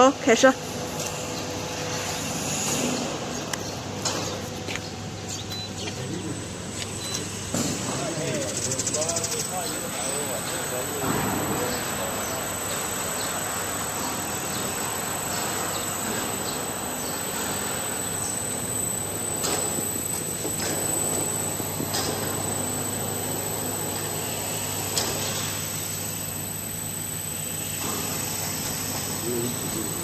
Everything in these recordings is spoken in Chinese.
好开始。you need to do.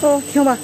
哦，听吧。